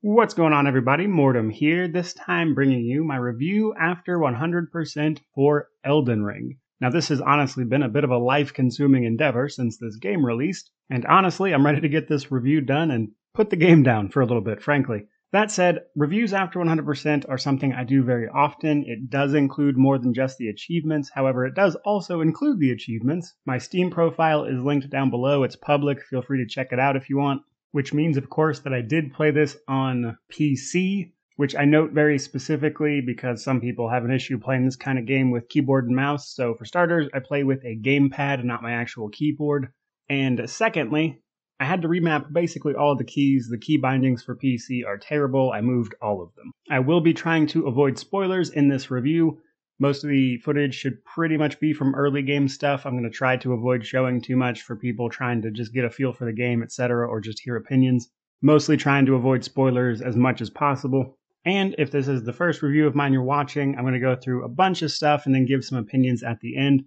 What's going on, everybody? Mortym here, this time bringing you my review after 100% for Elden Ring. Now, this has honestly been a bit of a life consuming endeavor since this game released, and honestly, I'm ready to get this review done and put the game down for a little bit, frankly. That said, reviews after 100% are something I do very often. It does include more than just the achievements. However, it does also include the achievements. My Steam profile is linked down below. It's public. Feel free to check it out if you want. Which means, of course, that I did play this on PC, which I note very specifically because some people have an issue playing this kind of game with keyboard and mouse. So, for starters, I play with a gamepad and not my actual keyboard. And secondly, I had to remap basically all the keys. The key bindings for PC are terrible. I moved all of them. I will be trying to avoid spoilers in this review. Most of the footage should pretty much be from early game stuff. I'm going to try to avoid showing too much for people trying to just get a feel for the game, etc., or just hear opinions. Mostly trying to avoid spoilers as much as possible. And if this is the first review of mine you're watching, I'm going to go through a bunch of stuff and then give some opinions at the end.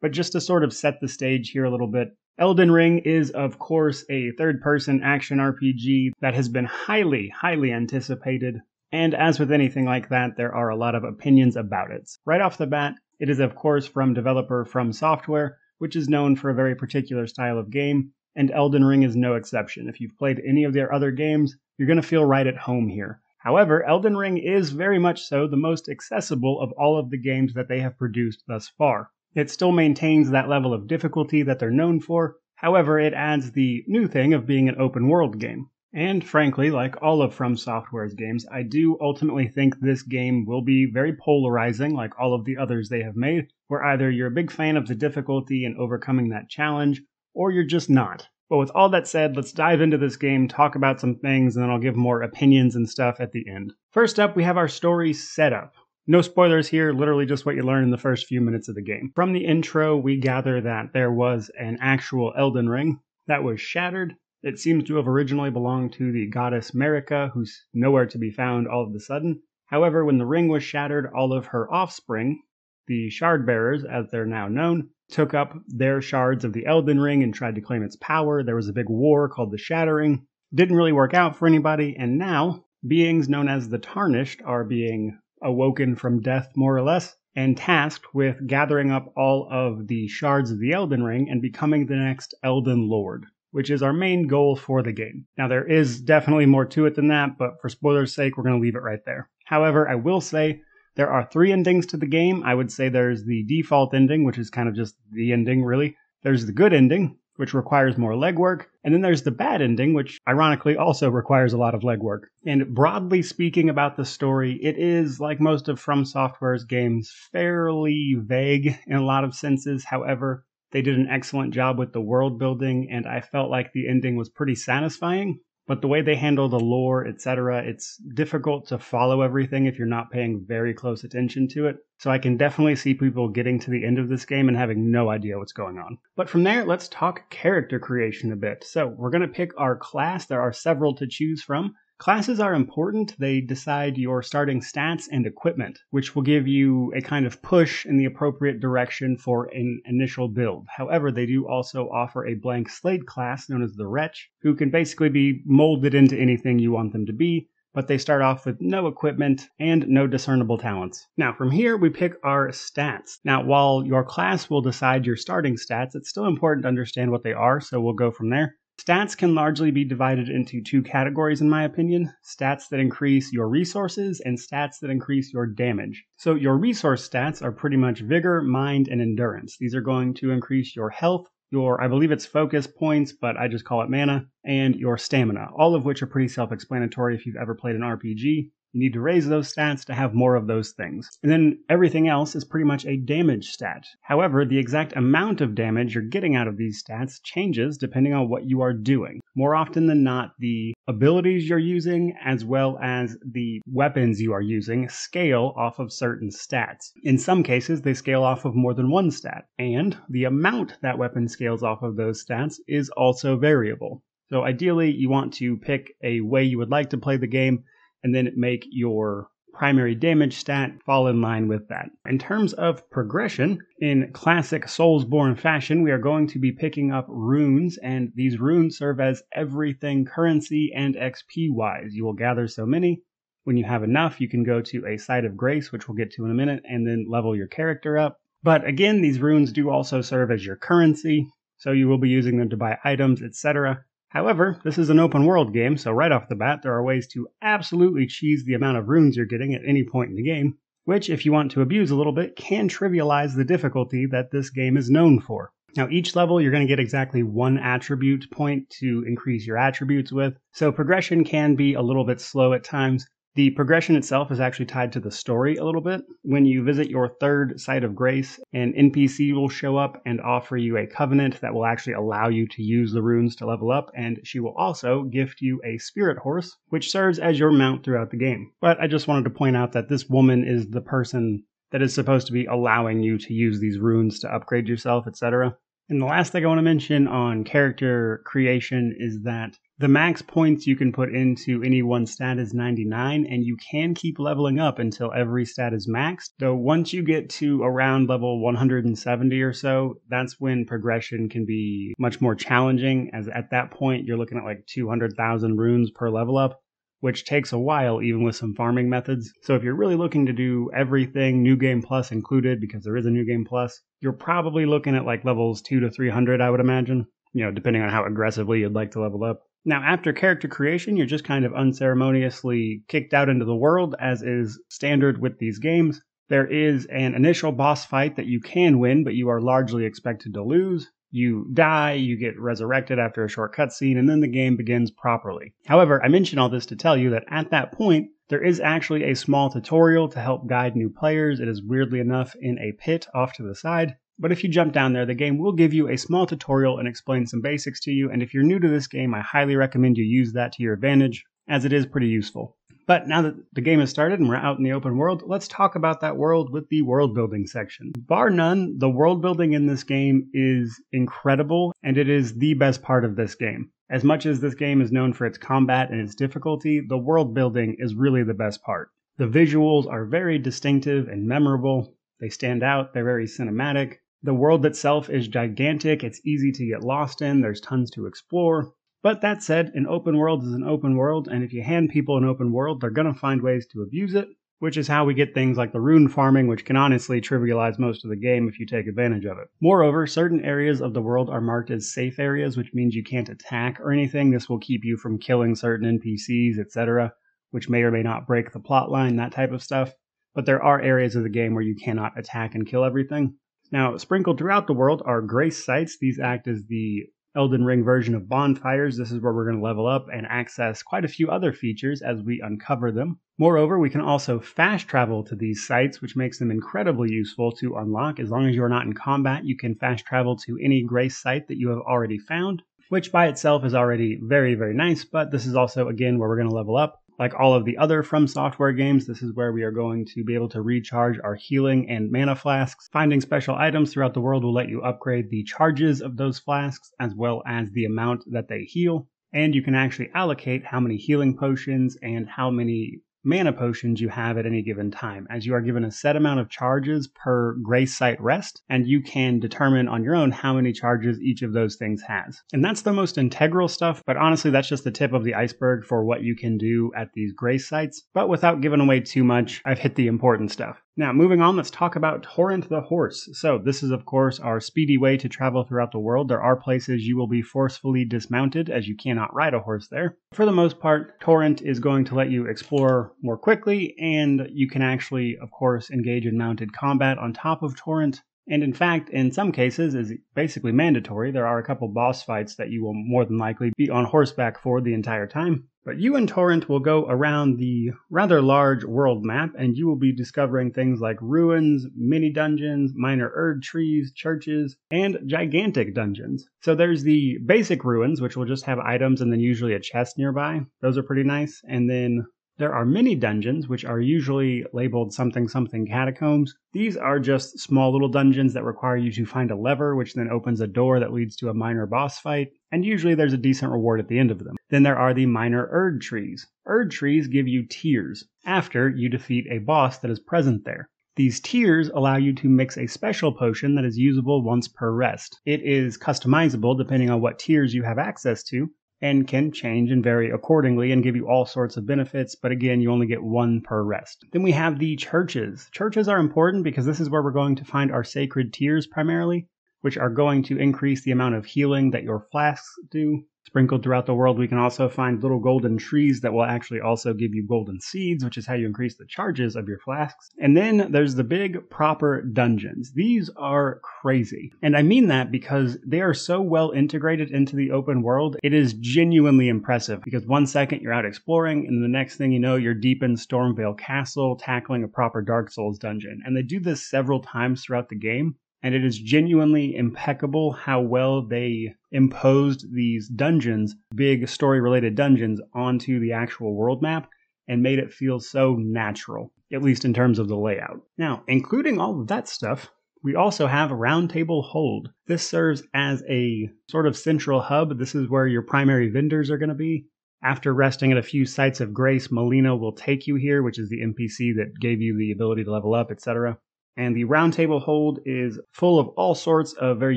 But just to sort of set the stage here a little bit, Elden Ring is, of course, a third person action RPG that has been highly, highly anticipated. And as with anything like that, there are a lot of opinions about it. Right off the bat, it is, of course, from developer From Software, which is known for a very particular style of game, and Elden Ring is no exception. If you've played any of their other games, you're going to feel right at home here. However, Elden Ring is very much so the most accessible of all of the games that they have produced thus far. It still maintains that level of difficulty that they're known for. However, it adds the new thing of being an open world game. And frankly, like all of From Software's games, I do ultimately think this game will be very polarizing, like all of the others they have made, where either you're a big fan of the difficulty and overcoming that challenge, or you're just not. But with all that said, let's dive into this game, talk about some things, and then I'll give more opinions and stuff at the end. First up, we have our story setup. No spoilers here, literally just what you learn in the first few minutes of the game. From the intro, we gather that there was an actual Elden Ring that was shattered. It seems to have originally belonged to the goddess Marika, who's nowhere to be found all of a sudden. However, when the ring was shattered, all of her offspring, the Shard Bearers, as they're now known, took up their shards of the Elden Ring and tried to claim its power. There was a big war called the Shattering. Didn't really work out for anybody, and now beings known as the Tarnished are being awoken from death, more or less, and tasked with gathering up all of the shards of the Elden Ring and becoming the next Elden Lord, which is our main goal for the game. Now, there is definitely more to it than that, but for spoilers' sake, we're going to leave it right there. However, I will say there are three endings to the game. I would say there's the default ending, which is kind of just the ending, really. There's the good ending, which requires more legwork. And then there's the bad ending, which ironically also requires a lot of legwork. And broadly speaking about the story, it is, like most of From Software's games, fairly vague in a lot of senses. However, they did an excellent job with the world building, and I felt like the ending was pretty satisfying. But the way they handle the lore, etc., it's difficult to follow everything if you're not paying very close attention to it. So I can definitely see people getting to the end of this game and having no idea what's going on. But from there, let's talk character creation a bit. So we're going to pick our class. There are several to choose from. Classes are important. They decide your starting stats and equipment, which will give you a kind of push in the appropriate direction for an initial build. However, they do also offer a blank slate class known as the Wretch, who can basically be molded into anything you want them to be, but they start off with no equipment and no discernible talents. Now, from here, we pick our stats. Now, while your class will decide your starting stats, it's still important to understand what they are, so we'll go from there. Stats can largely be divided into two categories, in my opinion stats that increase your resources and stats that increase your damage. So, your resource stats are pretty much vigor, mind, and endurance. These are going to increase your health, your, I believe it's focus points, but I just call it mana, and your stamina, all of which are pretty self explanatory if you've ever played an RPG. You need to raise those stats to have more of those things. And then everything else is pretty much a damage stat. However, the exact amount of damage you're getting out of these stats changes depending on what you are doing. More often than not, the abilities you're using as well as the weapons you are using scale off of certain stats. In some cases, they scale off of more than one stat, and the amount that weapon scales off of those stats is also variable. So ideally, you want to pick a way you would like to play the game and then make your primary damage stat fall in line with that. In terms of progression, in classic Soulsborne fashion, we are going to be picking up runes, and these runes serve as everything currency and XP wise. You will gather so many. When you have enough, you can go to a site of grace, which we'll get to in a minute, and then level your character up. But again, these runes do also serve as your currency, so you will be using them to buy items, etc. However, this is an open world game, so right off the bat, there are ways to absolutely cheese the amount of runes you're getting at any point in the game, which, if you want to abuse a little bit, can trivialize the difficulty that this game is known for. Now, each level, you're going to get exactly one attribute point to increase your attributes with, so progression can be a little bit slow at times, the progression itself is actually tied to the story a little bit. When you visit your third site of grace, an NPC will show up and offer you a covenant that will actually allow you to use the runes to level up, and she will also gift you a spirit horse, which serves as your mount throughout the game. But I just wanted to point out that this woman is the person that is supposed to be allowing you to use these runes to upgrade yourself, etc. And the last thing I want to mention on character creation is that the max points you can put into any one stat is 99, and you can keep leveling up until every stat is maxed. Though once you get to around level 170 or so, that's when progression can be much more challenging, as at that point you're looking at like 200,000 runes per level up which takes a while even with some farming methods. So if you're really looking to do everything New Game Plus included, because there is a New Game Plus, you're probably looking at like levels 2 to 300, I would imagine, you know, depending on how aggressively you'd like to level up. Now, after character creation, you're just kind of unceremoniously kicked out into the world, as is standard with these games. There is an initial boss fight that you can win, but you are largely expected to lose you die, you get resurrected after a short cutscene, and then the game begins properly. However, I mention all this to tell you that at that point, there is actually a small tutorial to help guide new players. It is weirdly enough in a pit off to the side. But if you jump down there, the game will give you a small tutorial and explain some basics to you. And if you're new to this game, I highly recommend you use that to your advantage, as it is pretty useful. But now that the game has started and we're out in the open world, let's talk about that world with the world building section. Bar none, the world building in this game is incredible and it is the best part of this game. As much as this game is known for its combat and its difficulty, the world building is really the best part. The visuals are very distinctive and memorable. They stand out, they're very cinematic. The world itself is gigantic, it's easy to get lost in, there's tons to explore. But that said, an open world is an open world, and if you hand people an open world, they're going to find ways to abuse it, which is how we get things like the rune farming, which can honestly trivialize most of the game if you take advantage of it. Moreover, certain areas of the world are marked as safe areas, which means you can't attack or anything. This will keep you from killing certain NPCs, etc., which may or may not break the plot line, that type of stuff. But there are areas of the game where you cannot attack and kill everything. Now, sprinkled throughout the world are grace sites. These act as the Elden Ring version of bonfires. This is where we're going to level up and access quite a few other features as we uncover them. Moreover, we can also fast travel to these sites, which makes them incredibly useful to unlock. As long as you are not in combat, you can fast travel to any Grace site that you have already found, which by itself is already very, very nice, but this is also, again, where we're going to level up. Like all of the other From Software games, this is where we are going to be able to recharge our healing and mana flasks. Finding special items throughout the world will let you upgrade the charges of those flasks as well as the amount that they heal. And you can actually allocate how many healing potions and how many mana potions you have at any given time, as you are given a set amount of charges per Grace Site rest, and you can determine on your own how many charges each of those things has. And that's the most integral stuff, but honestly, that's just the tip of the iceberg for what you can do at these Grace Sites. But without giving away too much, I've hit the important stuff. Now, moving on, let's talk about Torrent the Horse. So, this is, of course, our speedy way to travel throughout the world. There are places you will be forcefully dismounted, as you cannot ride a horse there. For the most part, Torrent is going to let you explore more quickly, and you can actually, of course, engage in mounted combat on top of Torrent. And in fact, in some cases, is basically mandatory. There are a couple boss fights that you will more than likely be on horseback for the entire time. But you and Torrent will go around the rather large world map and you will be discovering things like ruins, mini dungeons, minor erd trees, churches, and gigantic dungeons. So there's the basic ruins, which will just have items and then usually a chest nearby. Those are pretty nice. And then There are mini dungeons, which are usually labeled something something catacombs. These are just small little dungeons that require you to find a lever, which then opens a door that leads to a minor boss fight, and usually there's a decent reward at the end of them. Then there are the minor Erd trees. Erd trees give you tears after you defeat a boss that is present there. These tears allow you to mix a special potion that is usable once per rest. It is customizable depending on what tears you have access to, and can change and vary accordingly and give you all sorts of benefits. But again, you only get one per rest. Then we have the churches. Churches are important because this is where we're going to find our sacred tears primarily, which are going to increase the amount of healing that your flasks do. Sprinkled throughout the world, we can also find little golden trees that will actually also give you golden seeds, which is how you increase the charges of your flasks. And then there's the big proper dungeons. These are crazy. And I mean that because they are so well integrated into the open world. It is genuinely impressive because one second you're out exploring, and the next thing you know, you're deep in Stormveil Castle tackling a proper Dark Souls dungeon. And they do this several times throughout the game and it is genuinely impeccable how well they imposed these dungeons, big story related dungeons, onto the actual world map and made it feel so natural, at least in terms of the layout. Now, including all of that stuff, we also have Roundtable Hold. This serves as a sort of central hub. This is where your primary vendors are going to be. After resting at a few sites of grace, Melina will take you here, which is the NPC that gave you the ability to level up, etc. And the roundtable hold is full of all sorts of very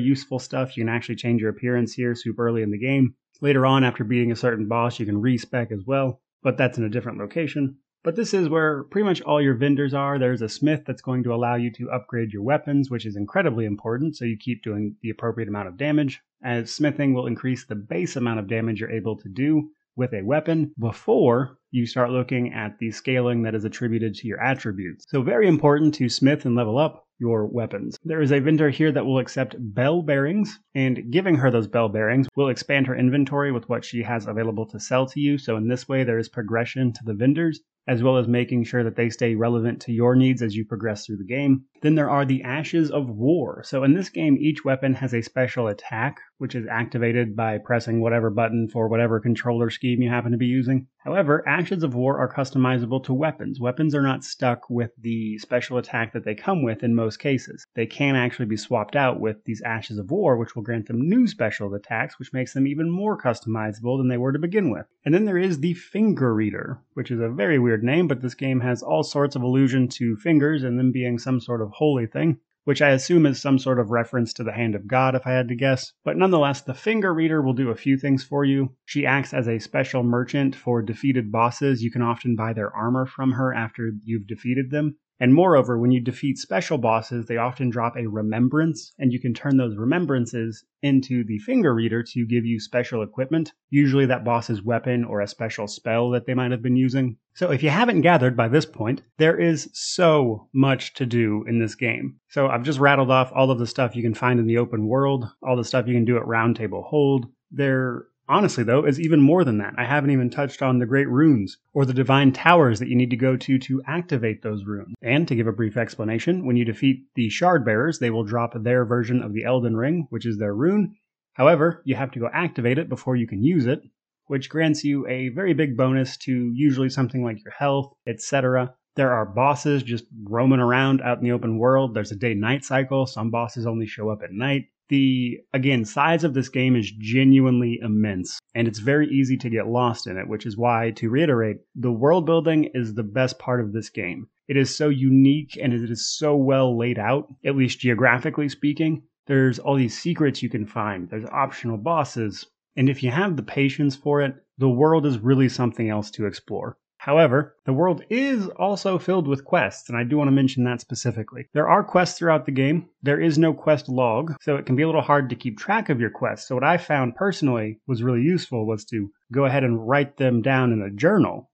useful stuff. You can actually change your appearance here super early in the game. Later on, after beating a certain boss, you can respec as well, but that's in a different location. But this is where pretty much all your vendors are. There's a smith that's going to allow you to upgrade your weapons, which is incredibly important, so you keep doing the appropriate amount of damage, as smithing will increase the base amount of damage you're able to do with a weapon before you start looking at the scaling that is attributed to your attributes. So very important to smith and level up your weapons. There is a vendor here that will accept bell bearings, and giving her those bell bearings will expand her inventory with what she has available to sell to you. So in this way, there is progression to the vendors, as well as making sure that they stay relevant to your needs as you progress through the game. Then there are the Ashes of War. So in this game, each weapon has a special attack, which is activated by pressing whatever button for whatever controller scheme you happen to be using. However, Ashes of War are customizable to weapons. Weapons are not stuck with the special attack that they come with in most cases. They can actually be swapped out with these Ashes of War, which will grant them new special attacks, which makes them even more customizable than they were to begin with. And then there is the Finger Reader, which is a very weird name, but this game has all sorts of allusion to fingers and them being some sort of holy thing which I assume is some sort of reference to the hand of God, if I had to guess. But nonetheless, the finger reader will do a few things for you. She acts as a special merchant for defeated bosses. You can often buy their armor from her after you've defeated them. And moreover, when you defeat special bosses, they often drop a remembrance, and you can turn those remembrances into the finger reader to give you special equipment, usually that boss's weapon or a special spell that they might have been using. So if you haven't gathered by this point, there is so much to do in this game. So I've just rattled off all of the stuff you can find in the open world, all the stuff you can do at Roundtable Hold. There Honestly, though, is even more than that. I haven't even touched on the great runes or the divine towers that you need to go to to activate those runes. And to give a brief explanation, when you defeat the shard bearers, they will drop their version of the Elden Ring, which is their rune. However, you have to go activate it before you can use it, which grants you a very big bonus to usually something like your health, etc. There are bosses just roaming around out in the open world. There's a day night cycle. Some bosses only show up at night the again size of this game is genuinely immense and it's very easy to get lost in it which is why to reiterate the world building is the best part of this game. It is so unique and it is so well laid out at least geographically speaking. There's all these secrets you can find. There's optional bosses. And if you have the patience for it the world is really something else to explore However, the world is also filled with quests, and I do want to mention that specifically. There are quests throughout the game. There is no quest log, so it can be a little hard to keep track of your quests. So what I found personally was really useful was to go ahead and write them down in a journal,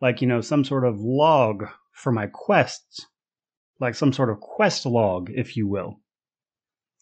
like, you know, some sort of log for my quests, like some sort of quest log, if you will.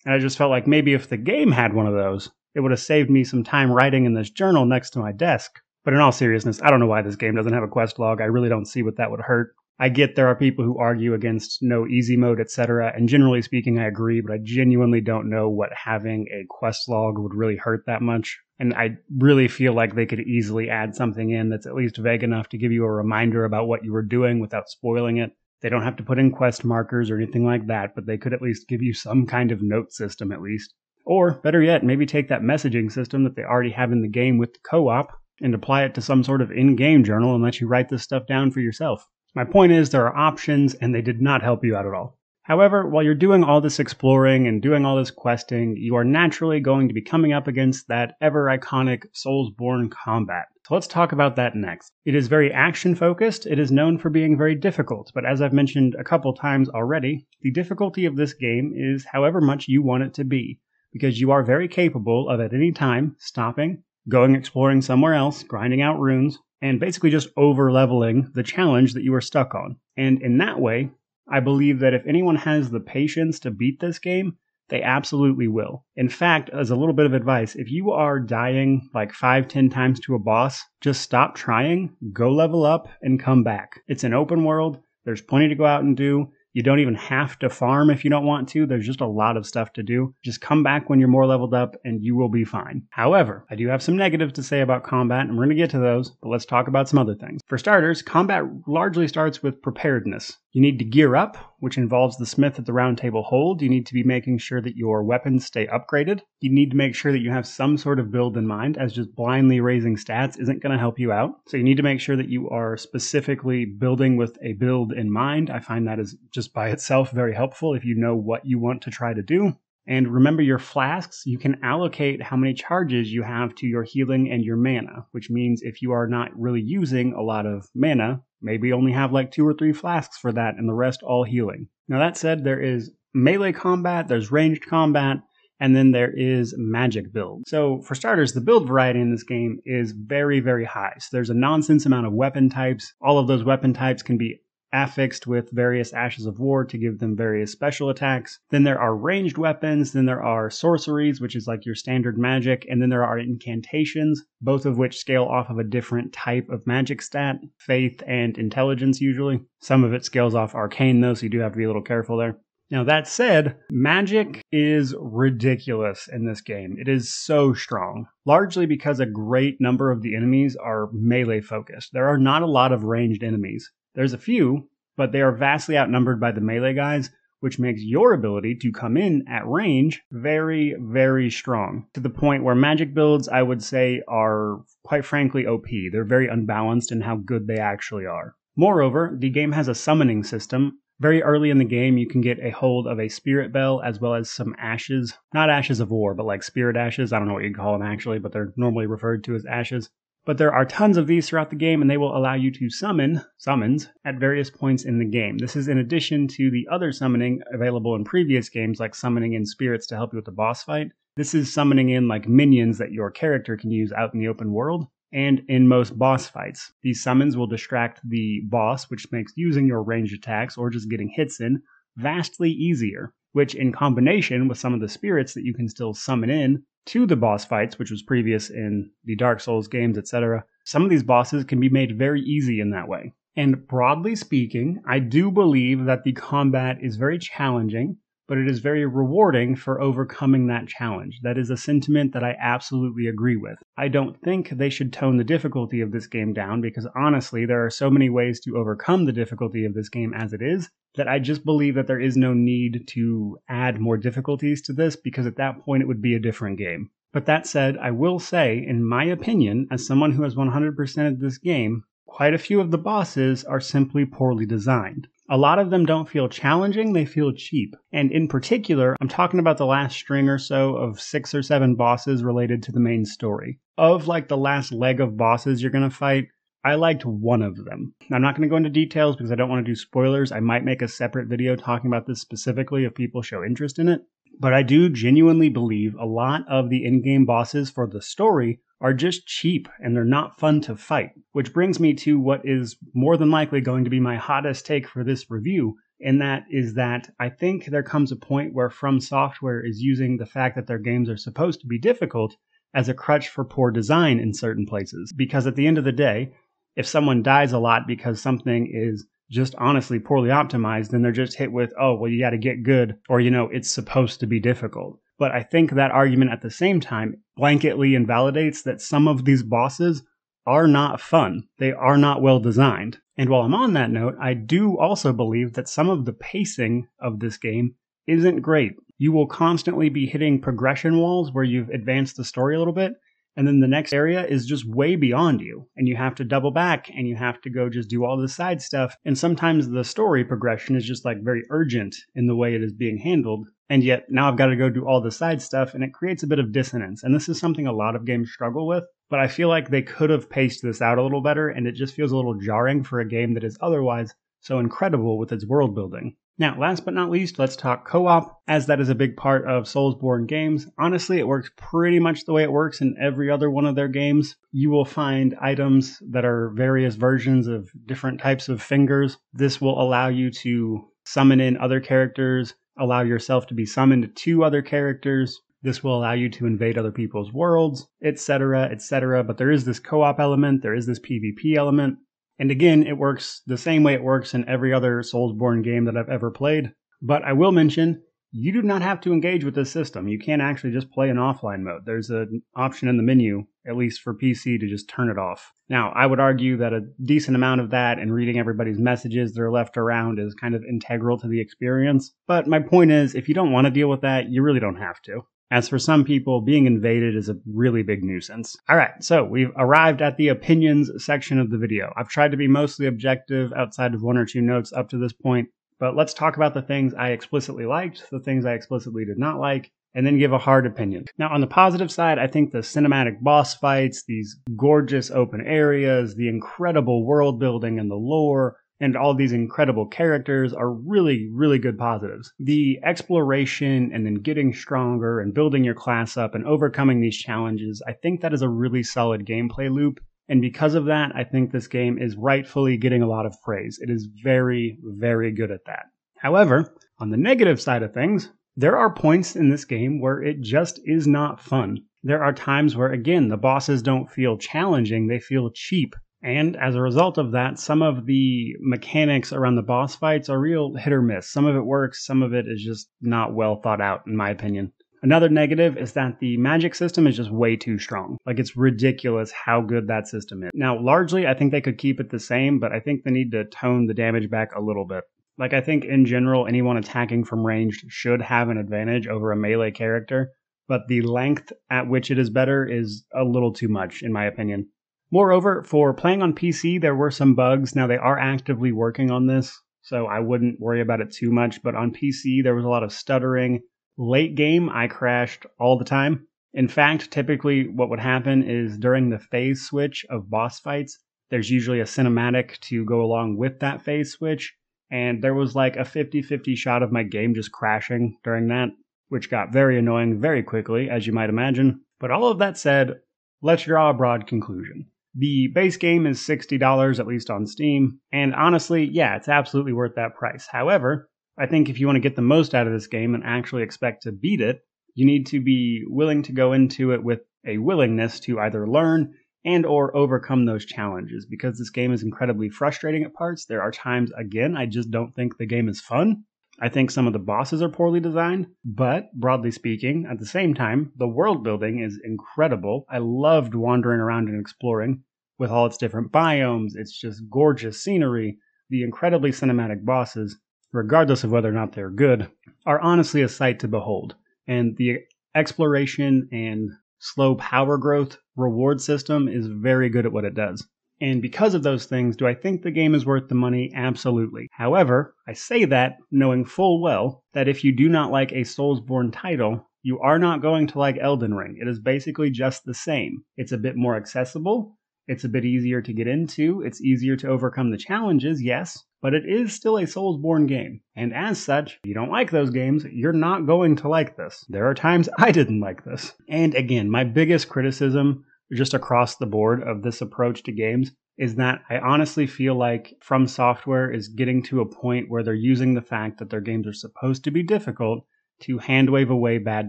And I just felt like maybe if the game had one of those, it would have saved me some time writing in this journal next to my desk. But in all seriousness, I don't know why this game doesn't have a quest log. I really don't see what that would hurt. I get there are people who argue against no easy mode, etc. And generally speaking, I agree, but I genuinely don't know what having a quest log would really hurt that much. And I really feel like they could easily add something in that's at least vague enough to give you a reminder about what you were doing without spoiling it. They don't have to put in quest markers or anything like that, but they could at least give you some kind of note system at least. Or, better yet, maybe take that messaging system that they already have in the game with the co op and apply it to some sort of in game journal and let you write this stuff down for yourself. My point is, there are options, and they did not help you out at all. However, while you're doing all this exploring and doing all this questing, you are naturally going to be coming up against that ever iconic Soulsborne combat. So let's talk about that next. It is very action focused. It is known for being very difficult, but as I've mentioned a couple times already, the difficulty of this game is however much you want it to be, because you are very capable of at any time stopping, going exploring somewhere else, grinding out runes, and basically just over leveling the challenge that you are stuck on. And in that way, I believe that if anyone has the patience to beat this game, they absolutely will. In fact, as a little bit of advice, if you are dying like five, ten times to a boss, just stop trying, go level up, and come back. It's an open world. There's plenty to go out and do. You don't even have to farm if you don't want to. There's just a lot of stuff to do. Just come back when you're more leveled up and you will be fine. However, I do have some negatives to say about combat, and we're going to get to those, but let's talk about some other things. For starters, combat largely starts with preparedness. You need to gear up, which involves the smith at the round table hold. You need to be making sure that your weapons stay upgraded. You need to make sure that you have some sort of build in mind, as just blindly raising stats isn't going to help you out. So you need to make sure that you are specifically building with a build in mind. I find that is just by itself very helpful if you know what you want to try to do. And remember your flasks, you can allocate how many charges you have to your healing and your mana, which means if you are not really using a lot of mana, maybe only have like two or three flasks for that and the rest all healing. Now, that said, there is melee combat, there's ranged combat, and then there is magic build. So, for starters, the build variety in this game is very, very high. So, there's a nonsense amount of weapon types. All of those weapon types can be affixed with various ashes of war to give them various special attacks. Then there are ranged weapons, then there are sorceries, which is like your standard magic, and then there are incantations, both of which scale off of a different type of magic stat, faith and intelligence usually. Some of it scales off arcane though, so you do have to be a little careful there. Now, that said, magic is ridiculous in this game. It is so strong, largely because a great number of the enemies are melee focused. There are not a lot of ranged enemies. There's a few, but they are vastly outnumbered by the melee guys, which makes your ability to come in at range very, very strong. To the point where magic builds, I would say, are quite frankly OP. They're very unbalanced in how good they actually are. Moreover, the game has a summoning system. Very early in the game, you can get a hold of a spirit bell as well as some ashes. Not ashes of war, but like spirit ashes. I don't know what you'd call them actually, but they're normally referred to as ashes. But there are tons of these throughout the game, and they will allow you to summon summons at various points in the game. This is in addition to the other summoning available in previous games, like summoning in spirits to help you with the boss fight. This is summoning in like minions that your character can use out in the open world and in most boss fights. These summons will distract the boss, which makes using your ranged attacks or just getting hits in vastly easier, which in combination with some of the spirits that you can still summon in to the boss fights, which was previous in the Dark Souls games, etc., some of these bosses can be made very easy in that way. And broadly speaking, I do believe that the combat is very challenging, but it is very rewarding for overcoming that challenge. That is a sentiment that I absolutely agree with. I don't think they should tone the difficulty of this game down because honestly, there are so many ways to overcome the difficulty of this game as it is that I just believe that there is no need to add more difficulties to this because at that point it would be a different game. But that said, I will say, in my opinion, as someone who has 100%ed this game, quite a few of the bosses are simply poorly designed. A lot of them don't feel challenging, they feel cheap. And in particular, I'm talking about the last string or so of six or seven bosses related to the main story. Of like the last leg of bosses you're going to fight, I liked one of them. I'm not going to go into details because I don't want to do spoilers. I might make a separate video talking about this specifically if people show interest in it. But I do genuinely believe a lot of the in game bosses for the story are just cheap and they're not fun to fight. Which brings me to what is more than likely going to be my hottest take for this review, and that is that I think there comes a point where From Software is using the fact that their games are supposed to be difficult as a crutch for poor design in certain places. Because at the end of the day, if someone dies a lot because something is just honestly poorly optimized, then they're just hit with, oh, well, you got to get good, or, you know, it's supposed to be difficult. But I think that argument at the same time blanketly invalidates that some of these bosses are not fun. They are not well designed. And while I'm on that note, I do also believe that some of the pacing of this game isn't great. You will constantly be hitting progression walls where you've advanced the story a little bit, and then the next area is just way beyond you and you have to double back and you have to go just do all the side stuff and sometimes the story progression is just like very urgent in the way it is being handled and yet now I've got to go do all the side stuff and it creates a bit of dissonance and this is something a lot of games struggle with but I feel like they could have paced this out a little better and it just feels a little jarring for a game that is otherwise so incredible with its world building now, last but not least, let's talk co op, as that is a big part of Soulsborne games. Honestly, it works pretty much the way it works in every other one of their games. You will find items that are various versions of different types of fingers. This will allow you to summon in other characters, allow yourself to be summoned to other characters. This will allow you to invade other people's worlds, etc., etc. But there is this co op element, there is this PvP element. And again, it works the same way it works in every other Soulsborne game that I've ever played. But I will mention, you do not have to engage with this system. You can actually just play in offline mode. There's an option in the menu, at least for PC, to just turn it off. Now, I would argue that a decent amount of that and reading everybody's messages that are left around is kind of integral to the experience. But my point is, if you don't want to deal with that, you really don't have to. As for some people, being invaded is a really big nuisance. All right, so we've arrived at the opinions section of the video. I've tried to be mostly objective outside of one or two notes up to this point, but let's talk about the things I explicitly liked, the things I explicitly did not like, and then give a hard opinion. Now, on the positive side, I think the cinematic boss fights, these gorgeous open areas, the incredible world building and the lore, and all these incredible characters are really, really good positives. The exploration and then getting stronger and building your class up and overcoming these challenges, I think that is a really solid gameplay loop. And because of that, I think this game is rightfully getting a lot of praise. It is very, very good at that. However, on the negative side of things, there are points in this game where it just is not fun. There are times where, again, the bosses don't feel challenging, they feel cheap. And as a result of that, some of the mechanics around the boss fights are real hit or miss. Some of it works, some of it is just not well thought out, in my opinion. Another negative is that the magic system is just way too strong. Like, it's ridiculous how good that system is. Now, largely, I think they could keep it the same, but I think they need to tone the damage back a little bit. Like, I think in general, anyone attacking from ranged should have an advantage over a melee character, but the length at which it is better is a little too much, in my opinion. Moreover, for playing on PC, there were some bugs. Now, they are actively working on this, so I wouldn't worry about it too much. But on PC, there was a lot of stuttering. Late game, I crashed all the time. In fact, typically what would happen is during the phase switch of boss fights, there's usually a cinematic to go along with that phase switch. And there was like a 50 50 shot of my game just crashing during that, which got very annoying very quickly, as you might imagine. But all of that said, let's draw a broad conclusion. The base game is $60 at least on Steam, and honestly, yeah, it's absolutely worth that price. However, I think if you want to get the most out of this game and actually expect to beat it, you need to be willing to go into it with a willingness to either learn and or overcome those challenges because this game is incredibly frustrating at parts. There are times again I just don't think the game is fun. I think some of the bosses are poorly designed, but broadly speaking, at the same time, the world building is incredible. I loved wandering around and exploring with all its different biomes. It's just gorgeous scenery. The incredibly cinematic bosses, regardless of whether or not they're good, are honestly a sight to behold. And the exploration and slow power growth reward system is very good at what it does. And because of those things, do I think the game is worth the money? Absolutely. However, I say that knowing full well that if you do not like a Soulsborne title, you are not going to like Elden Ring. It is basically just the same. It's a bit more accessible. It's a bit easier to get into. It's easier to overcome the challenges, yes, but it is still a Soulsborne game. And as such, if you don't like those games, you're not going to like this. There are times I didn't like this. And again, my biggest criticism just across the board of this approach to games is that I honestly feel like From Software is getting to a point where they're using the fact that their games are supposed to be difficult to handwave away bad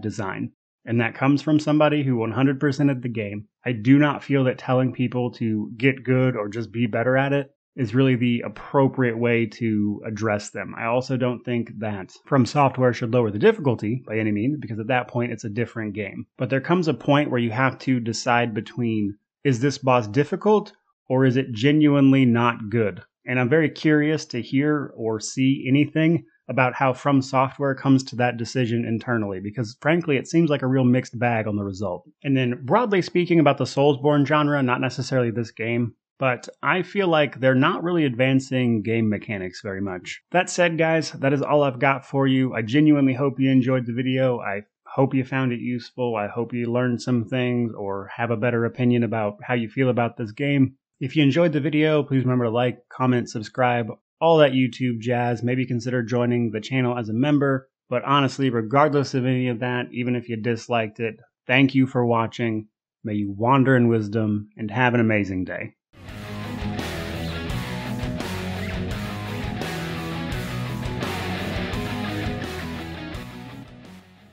design. And that comes from somebody who 100%ed the game. I do not feel that telling people to get good or just be better at it is really the appropriate way to address them. I also don't think that From Software should lower the difficulty by any means, because at that point it's a different game. But there comes a point where you have to decide between is this boss difficult or is it genuinely not good? And I'm very curious to hear or see anything about how From Software comes to that decision internally, because frankly, it seems like a real mixed bag on the result. And then, broadly speaking, about the Soulsborne genre, not necessarily this game, but I feel like they're not really advancing game mechanics very much. That said, guys, that is all I've got for you. I genuinely hope you enjoyed the video. I hope you found it useful. I hope you learned some things or have a better opinion about how you feel about this game. If you enjoyed the video, please remember to like, comment, subscribe, all that YouTube jazz. Maybe consider joining the channel as a member. But honestly, regardless of any of that, even if you disliked it, thank you for watching. May you wander in wisdom and have an amazing day.